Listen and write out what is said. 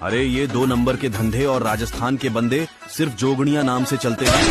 अरे, ये दो नंबर के धंधे और राजस्थान के बंदे सिर्फ़ जोगणिया नाम से चलते हैं।